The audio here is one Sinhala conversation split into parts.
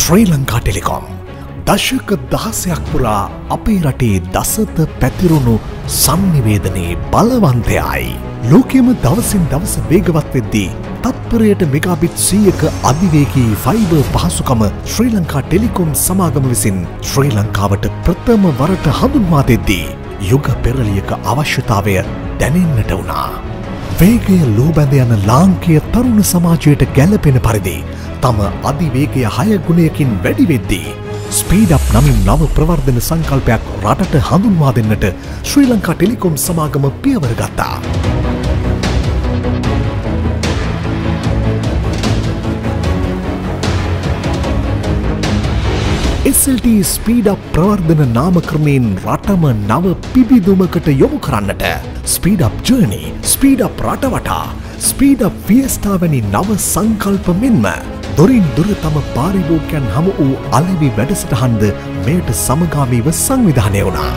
ශ්‍රී ලංකා ටෙලිකොම් දශක දහසයක් පුරා අපේ රටේ දසත පැතිරුණු සංනිවේදනයේ බලවන්තයයි. ලෝකෙම දවසින් දවස වේගවත් වෙද්දී තත්පරයට මෙගාබිට් සීයක අධිවේගී ෆයිබ පහසුකම ශ්‍රී ලංකා ටෙලිකොම් සමාගම විසින් ශ්‍රී ලංකාවට ප්‍රථම වරට හඳුන්වා දෙද්දී. යුග පෙරලියක අවශ්‍යතාවය දැනෙන්නට වුණා. වේගය ලෝබැඳ යන ලාංකය තරුණ සමාජයට ගැලපෙන පරිදි තම අධිවේගය හය ගුණයකින් වැඩිවෙද්දී. ස්පීඩප් නමින් නව ප්‍රවර්ධන සංකල්පයක් රටට හඳුන්වා දෙන්නට ශ්‍රී ලංකා ටෙලිකොම් සමාගම පියවර ගත්තා. SLT ස්පීඩප් ප්‍රවර්ධන නාමක්‍රමයෙන් රටම නව පිබිදුමකට යොමු කරන්නට speed up journey speed up රටවටා speed up ෆියස්ටාවැනි නව සංකල්ප මෙන්ම දොරින් දුර තම පාරිභෝගයන් හමු වූ අලෙවි වැඩසටහන්ද මෙයට සමගාමීව සංවිධානය වුණා.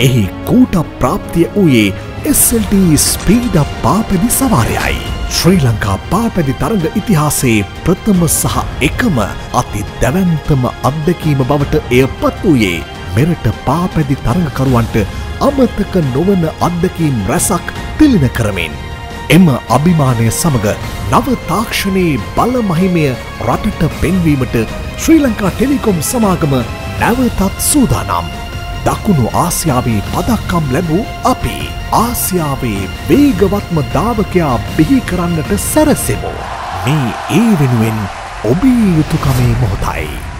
එහි කූට ප්‍රාප්තිය වූයේ SLT ස්පීඩ පාපැදි සවාරයයි. ශ්‍රී ලංකා පාපැදි තරඟ ඉතිහාසයේ ප්‍රථම සහ එකම අති දැවන්තම අත්දැකීම බවට එය පත් වූයේ මෙරට පාපැදි තරඟකරුවන්ට අමතක නොවන අත්දකීම් රැසක් තිලින කරමින්. එම අභිමානය සමඟ නව තාක්ෂණයේ බලමහිමය රටට පෙන්වීමට ශ්‍රී ලංකා ටෙලිකොම් සමාගම නැවතත් සූදානම්. දකුණු ආසියාවේ පදක්කම් ලැබූ අපි ආසියාවේ වේගවත්ම ධාවකයා බිහි කරන්නට සැරසෙමු. මේ ඒ වෙනුවෙන් ඔබේ යුතුකමේ මොහොතයි.